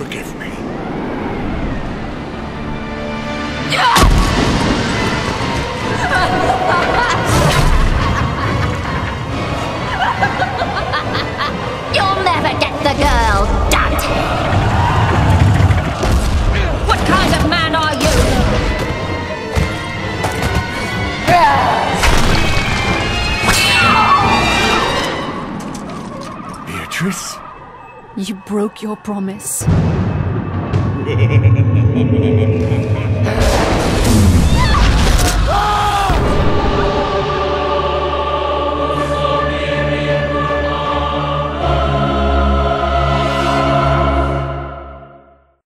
forgive me. You'll never get the girl, Dante! What kind of man are you? Beatrice? You broke your promise. ハハハハ!